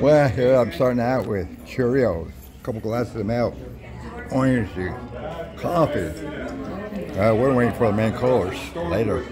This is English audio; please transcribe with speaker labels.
Speaker 1: Well, here I'm starting out with Cheerios, a couple glasses of milk, orange juice, coffee. Uh, we're waiting for the main course later.